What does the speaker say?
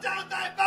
down thy back!